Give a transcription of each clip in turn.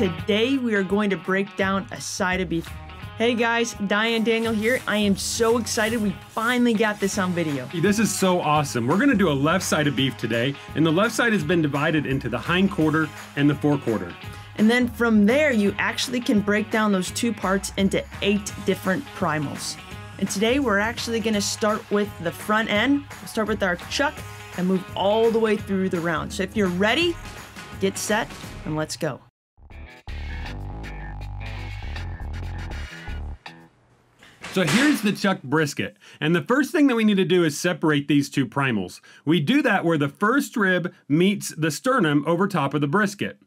Today we are going to break down a side of beef. Hey guys, Diana Daniel here. I am so excited we finally got this on video. This is so awesome. We're gonna do a left side of beef today, and the left side has been divided into the hind quarter and the fore quarter. And then from there, you actually can break down those two parts into eight different primals. And today we're actually gonna start with the front end. We'll start with our chuck and move all the way through the round. So if you're ready, get set and let's go. So here's the chuck brisket. And the first thing that we need to do is separate these two primals. We do that where the first rib meets the sternum over top of the brisket.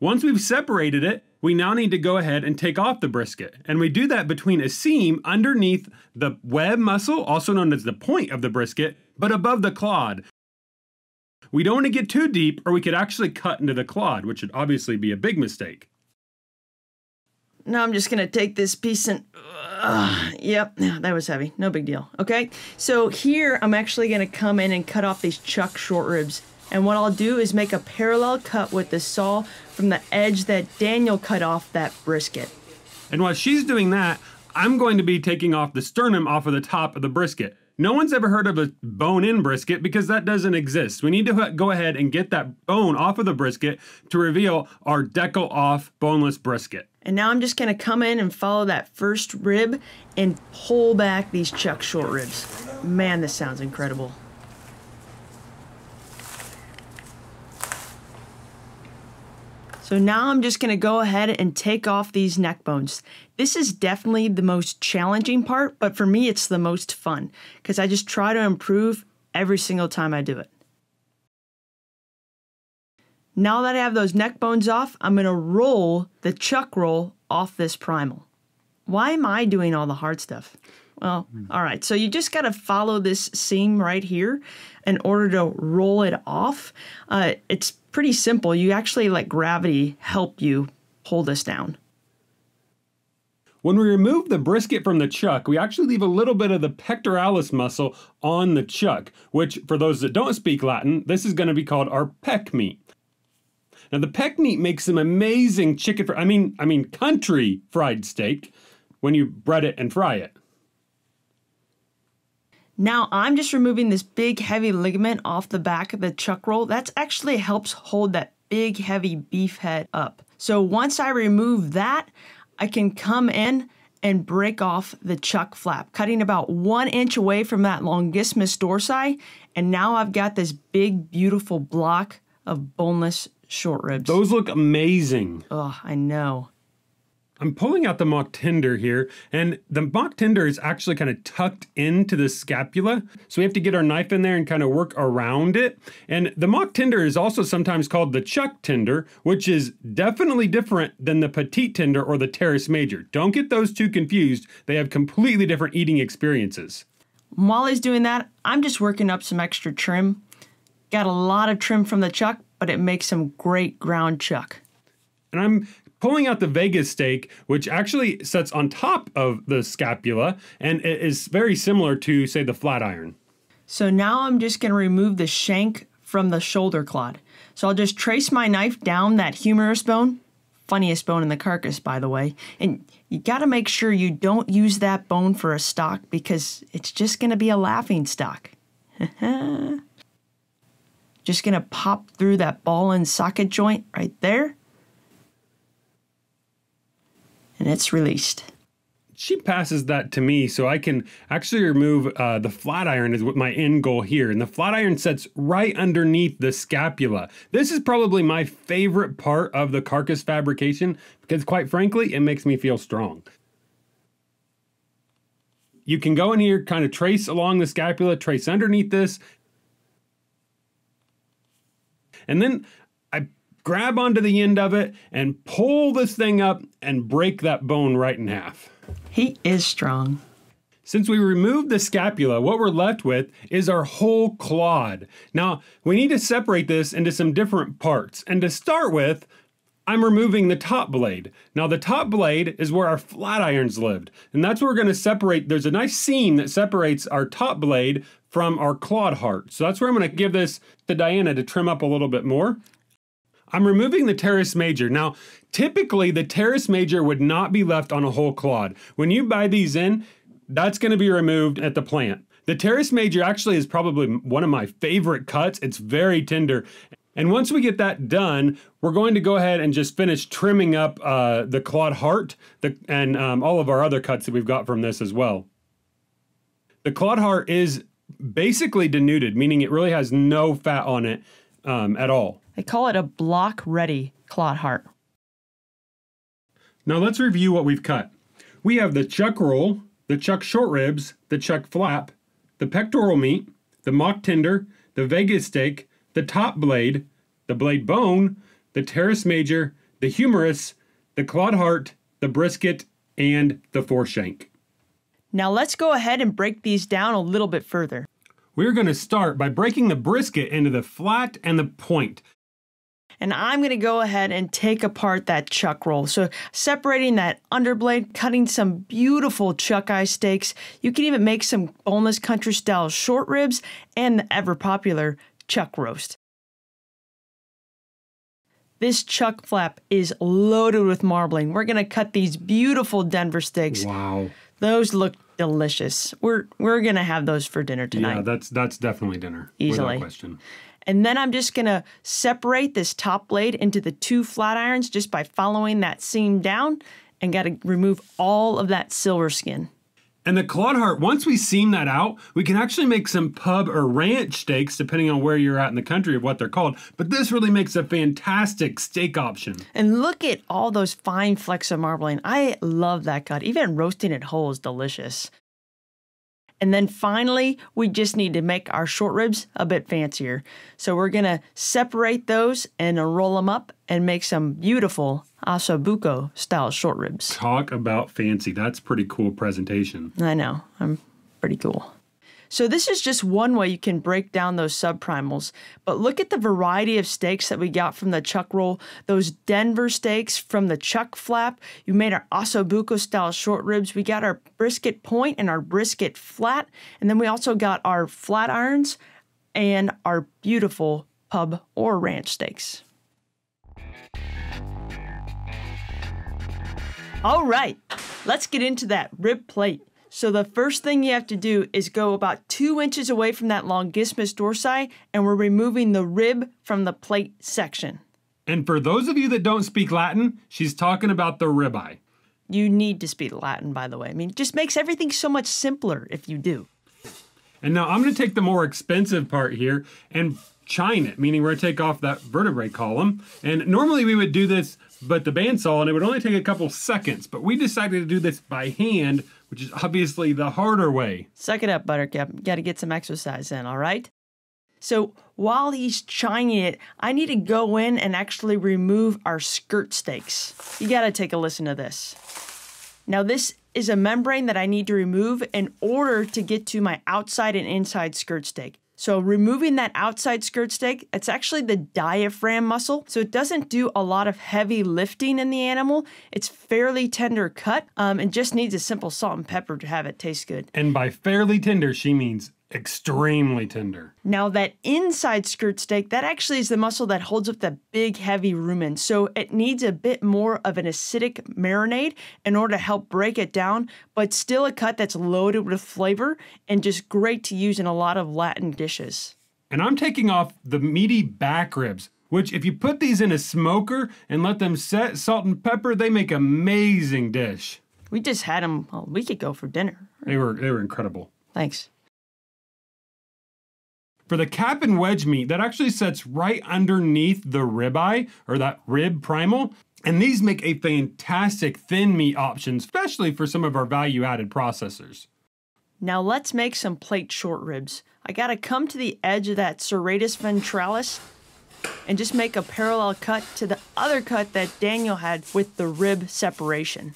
Once we've separated it, we now need to go ahead and take off the brisket. And we do that between a seam underneath the web muscle, also known as the point of the brisket, but above the clod. We don't want to get too deep or we could actually cut into the clod, which would obviously be a big mistake. Now I'm just gonna take this piece and, uh, yep, that was heavy, no big deal, okay? So here I'm actually gonna come in and cut off these chuck short ribs. And what I'll do is make a parallel cut with the saw from the edge that Daniel cut off that brisket. And while she's doing that, I'm going to be taking off the sternum off of the top of the brisket. No one's ever heard of a bone in brisket because that doesn't exist. We need to go ahead and get that bone off of the brisket to reveal our deckle off boneless brisket. And now I'm just gonna come in and follow that first rib and pull back these chuck short ribs. Man, this sounds incredible. So now I'm just gonna go ahead and take off these neck bones. This is definitely the most challenging part, but for me it's the most fun because I just try to improve every single time I do it. Now that I have those neck bones off, I'm gonna roll the chuck roll off this primal. Why am I doing all the hard stuff? Well, all right, so you just gotta follow this seam right here in order to roll it off. Uh, it's pretty simple. You actually let gravity help you pull this down. When we remove the brisket from the chuck, we actually leave a little bit of the pectoralis muscle on the chuck, which, for those that don't speak Latin, this is going to be called our pec meat. Now, the pec meat makes some amazing chicken, fr- I mean, I mean, country fried steak when you bread it and fry it. Now I'm just removing this big heavy ligament off the back of the chuck roll. That's actually helps hold that big heavy beef head up. So once I remove that, I can come in and break off the chuck flap, cutting about one inch away from that longissimus dorsi. And now I've got this big, beautiful block of boneless short ribs. Those look amazing. Oh, I know. I'm pulling out the mock tender here, and the mock tender is actually kind of tucked into the scapula. So we have to get our knife in there and kind of work around it. And the mock tender is also sometimes called the chuck tender, which is definitely different than the petite tender or the teres major. Don't get those two confused. They have completely different eating experiences. While he's doing that, I'm just working up some extra trim. Got a lot of trim from the chuck, but it makes some great ground chuck. And I'm pulling out the Vegas steak, which actually sits on top of the scapula and it is very similar to, say, the flat iron. So now I'm just going to remove the shank from the shoulder clod. So I'll just trace my knife down that humerus bone, funniest bone in the carcass, by the way. And you got to make sure you don't use that bone for a stock because it's just going to be a laughing stock. just going to pop through that ball and socket joint right there and it's released. She passes that to me so I can actually remove uh, the flat iron is what my end goal here. And the flat iron sits right underneath the scapula. This is probably my favorite part of the carcass fabrication because quite frankly, it makes me feel strong. You can go in here, kind of trace along the scapula, trace underneath this. And then grab onto the end of it and pull this thing up and break that bone right in half. He is strong. Since we removed the scapula, what we're left with is our whole clod. Now, we need to separate this into some different parts. And to start with, I'm removing the top blade. Now the top blade is where our flat irons lived. And that's where we're gonna separate, there's a nice seam that separates our top blade from our clod heart. So that's where I'm gonna give this to Diana to trim up a little bit more. I'm removing the teres major. Now, typically the teres major would not be left on a whole clod. When you buy these in, that's going to be removed at the plant. The teres major actually is probably one of my favorite cuts. It's very tender. And once we get that done, we're going to go ahead and just finish trimming up uh, the clod heart the, and um, all of our other cuts that we've got from this as well. The clod heart is basically denuded, meaning it really has no fat on it um, at all. They call it a block ready clod heart. Now let's review what we've cut. We have the chuck roll, the chuck short ribs, the chuck flap, the pectoral meat, the mock tender, the Vegas steak, the top blade, the blade bone, the teres major, the humerus, the clod heart, the brisket, and the foreshank. Now let's go ahead and break these down a little bit further. We're going to start by breaking the brisket into the flat and the point. And I'm going to go ahead and take apart that chuck roll. So, separating that underblade, cutting some beautiful chuck eye steaks. You can even make some boneless country style short ribs and the ever popular chuck roast. This chuck flap is loaded with marbling. We're going to cut these beautiful Denver steaks. Wow. Those look delicious. We're we're going to have those for dinner tonight. Yeah, that's that's definitely dinner. Easily. Without question. And then I'm just gonna separate this top blade into the two flat irons just by following that seam down and gotta remove all of that silver skin. And the clod heart, once we seam that out, we can actually make some pub or ranch steaks, depending on where you're at in the country of what they're called. But this really makes a fantastic steak option. And look at all those fine flecks of marbling. I love that cut. Even roasting it whole is delicious. And then finally, we just need to make our short ribs a bit fancier. So we're gonna separate those and roll them up and make some beautiful ossobuco style short ribs. Talk about fancy. That's pretty cool presentation. I know, I'm pretty cool. So this is just one way you can break down those subprimals. But look at the variety of steaks that we got from the chuck roll. Those Denver steaks from the chuck flap. You made our ossobuco style short ribs. We got our brisket point and our brisket flat. And then we also got our flat irons and our beautiful pub or ranch steaks. All right, let's get into that rib plate. So the first thing you have to do is go about two inches away from that longissimus dorsi, and we're removing the rib from the plate section. And for those of you that don't speak Latin, she's talking about the ribeye. You need to speak Latin, by the way. I mean, it just makes everything so much simpler if you do. And now I'm going to take the more expensive part here and chine it, meaning we're going to take off that vertebrae column. And normally we would do this, but the bandsaw, and it would only take a couple seconds. But we decided to do this by hand, which is obviously the harder way. Suck it up, Buttercup. Got to get some exercise in, all right? So while he's chining it, I need to go in and actually remove our skirt steaks. You got to take a listen to this. Now, this is a membrane that I need to remove in order to get to my outside and inside skirt steak. So removing that outside skirt steak, it's actually the diaphragm muscle. So it doesn't do a lot of heavy lifting in the animal. It's fairly tender cut um, and just needs a simple salt and pepper to have it taste good. And by fairly tender, she means extremely tender. Now that inside skirt steak, that actually is the muscle that holds up the big heavy rumen. So it needs a bit more of an acidic marinade in order to help break it down, but still a cut that's loaded with flavor and just great to use in a lot of Latin dishes. And I'm taking off the meaty back ribs, which if you put these in a smoker and let them set salt and pepper, they make amazing dish. We just had them a week ago for dinner. They were they were incredible. Thanks. For the cap and wedge meat, that actually sits right underneath the ribeye or that rib primal. And these make a fantastic thin meat option, especially for some of our value added processors. Now let's make some plate short ribs. I gotta come to the edge of that serratus ventralis and just make a parallel cut to the other cut that Daniel had with the rib separation.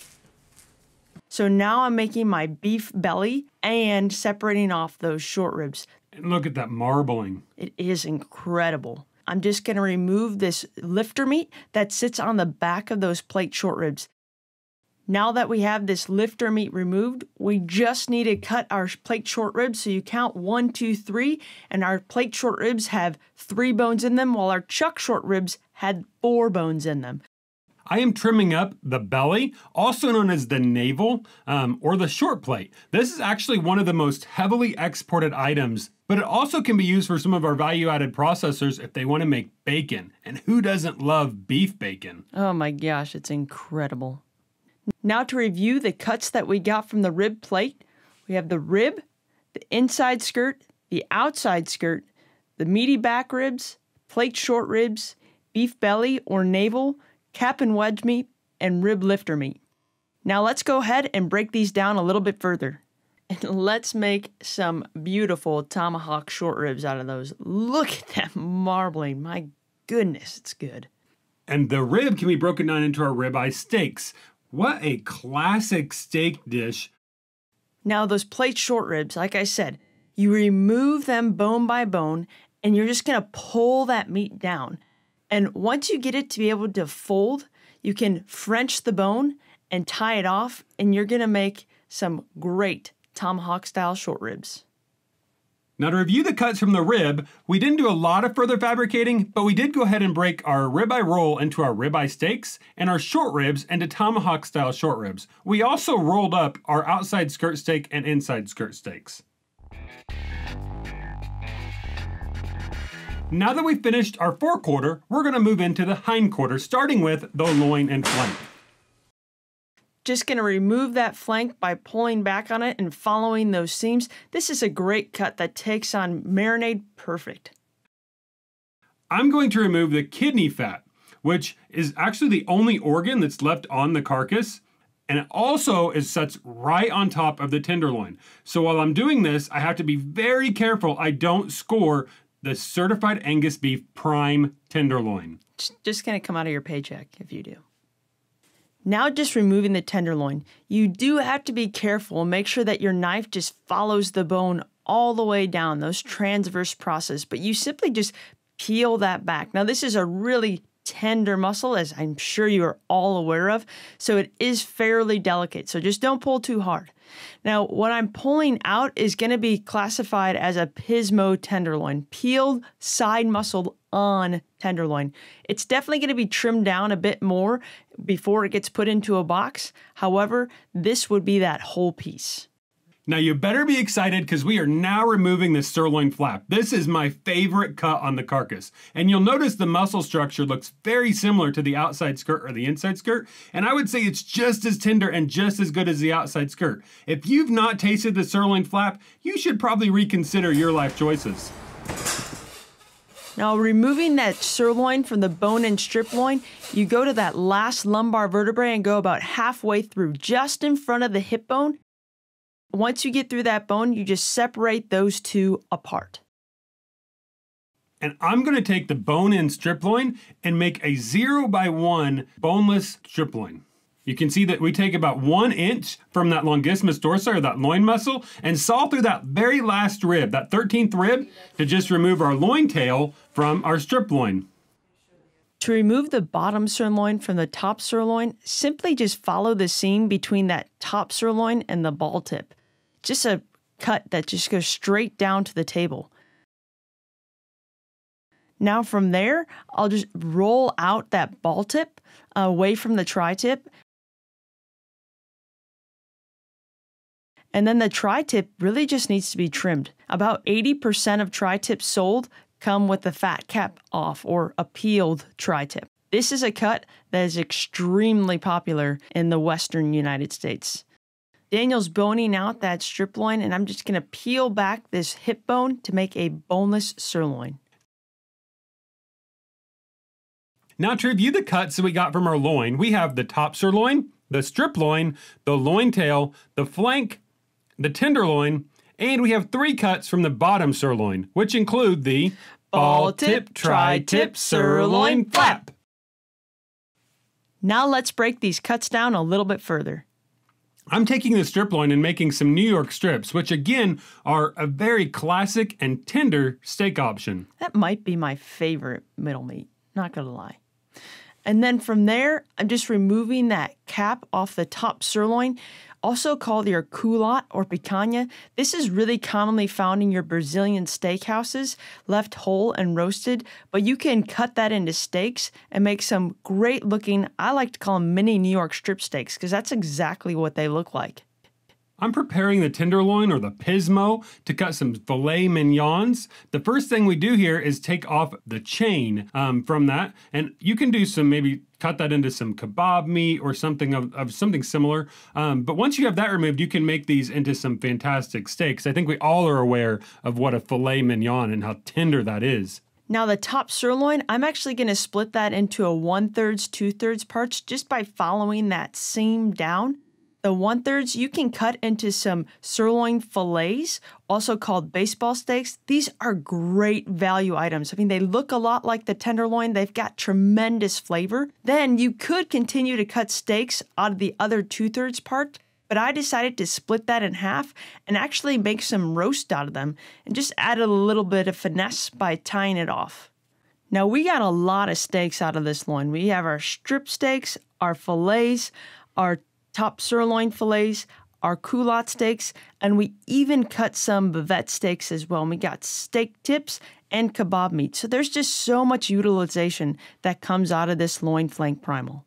So now I'm making my beef belly and separating off those short ribs. And look at that marbling. It is incredible. I'm just going to remove this lifter meat that sits on the back of those plate short ribs. Now that we have this lifter meat removed, we just need to cut our plate short ribs. So you count one, two, three, and our plate short ribs have three bones in them, while our chuck short ribs had four bones in them. I am trimming up the belly, also known as the navel um, or the short plate. This is actually one of the most heavily exported items, but it also can be used for some of our value added processors if they want to make bacon. And who doesn't love beef bacon? Oh my gosh, it's incredible. Now to review the cuts that we got from the rib plate, we have the rib, the inside skirt, the outside skirt, the meaty back ribs, plate short ribs, beef belly or navel, cap and wedge meat, and rib lifter meat. Now let's go ahead and break these down a little bit further. And let's make some beautiful tomahawk short ribs out of those. Look at that marbling. My goodness, it's good. And the rib can be broken down into our ribeye steaks. What a classic steak dish. Now, those plate short ribs, like I said, you remove them bone by bone and you're just gonna pull that meat down. And once you get it to be able to fold, you can French the bone and tie it off, and you're gonna make some great tomahawk style short ribs. Now to review the cuts from the rib, we didn't do a lot of further fabricating, but we did go ahead and break our ribeye roll into our ribeye steaks and our short ribs into tomahawk style short ribs. We also rolled up our outside skirt steak and inside skirt steaks. Now that we've finished our forequarter, we're gonna move into the hindquarter, starting with the loin and flank. Just gonna remove that flank by pulling back on it and following those seams. This is a great cut that takes on marinade perfect. I'm going to remove the kidney fat, which is actually the only organ that's left on the carcass. And it also is sits right on top of the tenderloin. So while I'm doing this, I have to be very careful I don't score the certified Angus beef prime tenderloin. It's just gonna come out of your paycheck if you do. Now just removing the tenderloin, you do have to be careful and make sure that your knife just follows the bone all the way down, those transverse process, but you simply just peel that back. Now this is a really tender muscle, as I'm sure you are all aware of, so it is fairly delicate, so just don't pull too hard. Now, what I'm pulling out is going to be classified as a Pismo tenderloin, peeled side muscle on tenderloin. It's definitely going to be trimmed down a bit more before it gets put into a box. However, this would be that whole piece. Now you better be excited because we are now removing the sirloin flap. This is my favorite cut on the carcass. And you'll notice the muscle structure looks very similar to the outside skirt or the inside skirt. And I would say it's just as tender and just as good as the outside skirt. If you've not tasted the sirloin flap, you should probably reconsider your life choices. Now, removing that sirloin from the bone and strip loin, you go to that last lumbar vertebrae and go about halfway through, just in front of the hip bone, once you get through that bone, you just separate those two apart. And I'm going to take the bone in strip loin and make a zero by one boneless strip loin. You can see that we take about one inch from that longissimus dorsi or that loin muscle and saw through that very last rib, that 13th rib, to just remove our loin tail from our strip loin. To remove the bottom sirloin from the top sirloin, simply just follow the seam between that top sirloin and the ball tip just a cut that just goes straight down to the table. Now from there, I'll just roll out that ball tip away from the tri-tip. And then the tri-tip really just needs to be trimmed. About 80% of tri-tips sold come with the fat cap off or a peeled tri-tip. This is a cut that is extremely popular in the western United States. Daniel's boning out that strip loin, and I'm just going to peel back this hip bone to make a boneless sirloin. Now to review the cuts that we got from our loin, we have the top sirloin, the strip loin, the loin tail, the flank, the tenderloin, and we have three cuts from the bottom sirloin, which include the ball tip, tri tip, sirloin flap. Now let's break these cuts down a little bit further. I'm taking the strip loin and making some New York strips, which again are a very classic and tender steak option. That might be my favorite middle meat, not gonna lie. And then from there, I'm just removing that cap off the top sirloin, also called your culotte or picanha. This is really commonly found in your Brazilian steakhouses, left whole and roasted, but you can cut that into steaks and make some great looking, I like to call them mini New York strip steaks, because that's exactly what they look like. I'm preparing the tenderloin or the pismo to cut some filet mignons. The first thing we do here is take off the chain um, from that, and you can do some maybe cut that into some kebab meat or something of, of something similar. Um, but once you have that removed, you can make these into some fantastic steaks. I think we all are aware of what a filet mignon and how tender that is. Now the top sirloin, I'm actually going to split that into a one thirds, two thirds parts just by following that seam down. The one thirds you can cut into some sirloin fillets, also called baseball steaks. These are great value items. I mean, they look a lot like the tenderloin, they've got tremendous flavor. Then you could continue to cut steaks out of the other two thirds part. But I decided to split that in half and actually make some roast out of them and just added a little bit of finesse by tying it off. Now, we got a lot of steaks out of this loin. We have our strip steaks, our fillets, our top sirloin fillets, our culotte steaks, and we even cut some bavette steaks as well. And we got steak tips and kebab meat. So there's just so much utilization that comes out of this loin flank primal.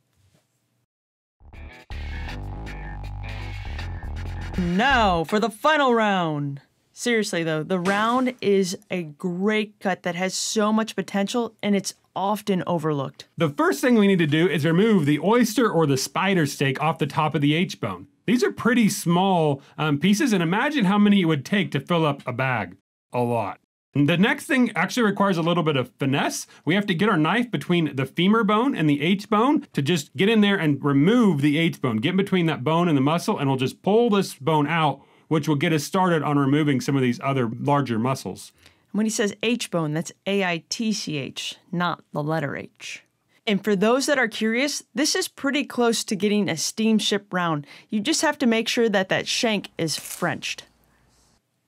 Now for the final round. Seriously though, the round is a great cut that has so much potential and it's often overlooked. The first thing we need to do is remove the oyster or the spider steak off the top of the H-bone. These are pretty small um, pieces, and imagine how many it would take to fill up a bag. A lot. The next thing actually requires a little bit of finesse. We have to get our knife between the femur bone and the H bone to just get in there and remove the H bone. Get in between that bone and the muscle, and we'll just pull this bone out, which will get us started on removing some of these other larger muscles. When he says H bone, that's A I T C H, not the letter H. And for those that are curious, this is pretty close to getting a steamship round. You just have to make sure that that shank is Frenched.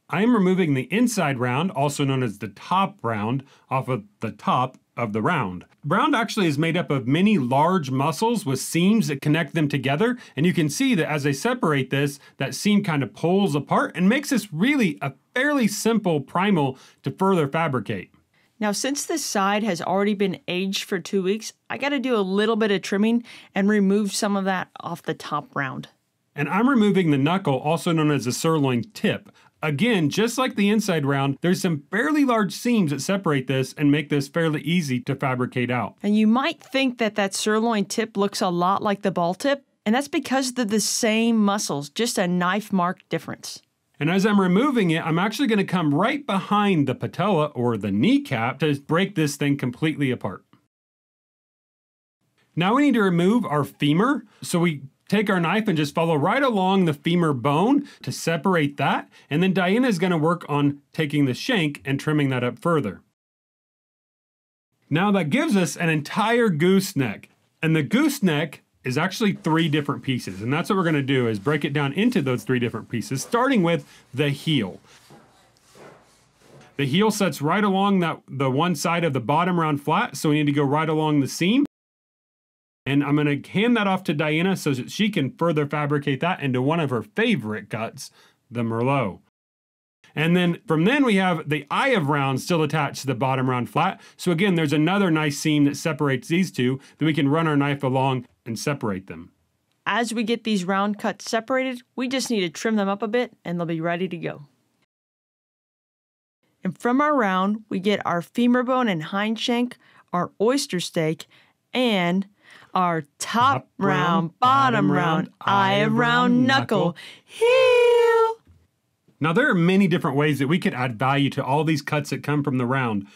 I am removing the inside round, also known as the top round, off of the top of the round. Round actually is made up of many large muscles with seams that connect them together. And you can see that as I separate this, that seam kind of pulls apart and makes this really a fairly simple primal to further fabricate. Now, since this side has already been aged for two weeks, I got to do a little bit of trimming and remove some of that off the top round. And I'm removing the knuckle, also known as the sirloin tip. Again, just like the inside round, there's some fairly large seams that separate this and make this fairly easy to fabricate out. And you might think that that sirloin tip looks a lot like the ball tip, and that's because they're the same muscles, just a knife mark difference. And as I'm removing it, I'm actually going to come right behind the patella or the kneecap to break this thing completely apart. Now we need to remove our femur. So we take our knife and just follow right along the femur bone to separate that. And then Diana is going to work on taking the shank and trimming that up further. Now that gives us an entire gooseneck. And the gooseneck is actually three different pieces. And that's what we're going to do is break it down into those three different pieces, starting with the heel. The heel sets right along that the one side of the bottom round flat, so we need to go right along the seam. And I'm going to hand that off to Diana so that she can further fabricate that into one of her favorite cuts, the Merlot. And then from then we have the eye of round still attached to the bottom round flat. So again, there's another nice seam that separates these two that we can run our knife along and separate them. As we get these round cuts separated, we just need to trim them up a bit and they'll be ready to go. And from our round, we get our femur bone and hind shank, our oyster steak, and our top, top round, bottom round, eye of round, knuckle, heel. Now, there are many different ways that we could add value to all these cuts that come from the round.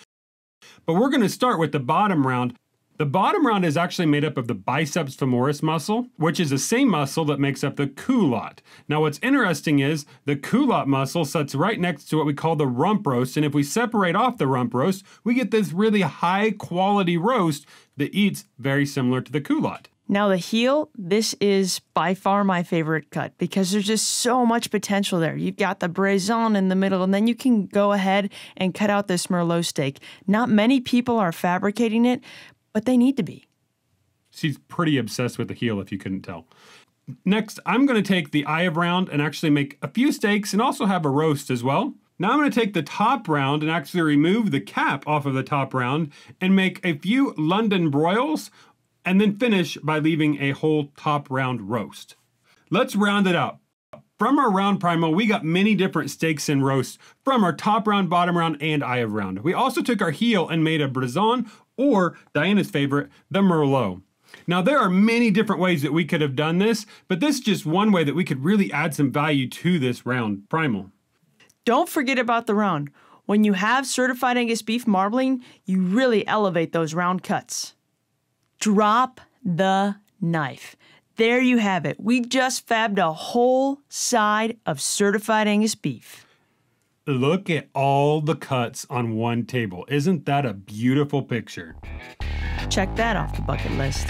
But we're going to start with the bottom round. The bottom round is actually made up of the biceps femoris muscle, which is the same muscle that makes up the culotte. Now, what's interesting is the culotte muscle sits right next to what we call the rump roast, and if we separate off the rump roast, we get this really high quality roast that eats very similar to the culotte. Now, the heel, this is by far my favorite cut because there's just so much potential there. You've got the braison in the middle, and then you can go ahead and cut out this Merlot steak. Not many people are fabricating it, but they need to be. She's pretty obsessed with the heel, if you couldn't tell. Next, I'm going to take the eye of round and actually make a few steaks and also have a roast as well. Now I'm going to take the top round and actually remove the cap off of the top round and make a few London broils and then finish by leaving a whole top round roast. Let's round it out. From our round primal, we got many different steaks and roasts from our top round, bottom round, and eye of round. We also took our heel and made a Brezon or Diana's favorite, the Merlot. Now, there are many different ways that we could have done this, but this is just one way that we could really add some value to this round primal. Don't forget about the round. When you have certified Angus beef marbling, you really elevate those round cuts. Drop the knife. There you have it. We just fabbed a whole side of certified Angus beef. Look at all the cuts on one table. Isn't that a beautiful picture? Check that off the bucket list.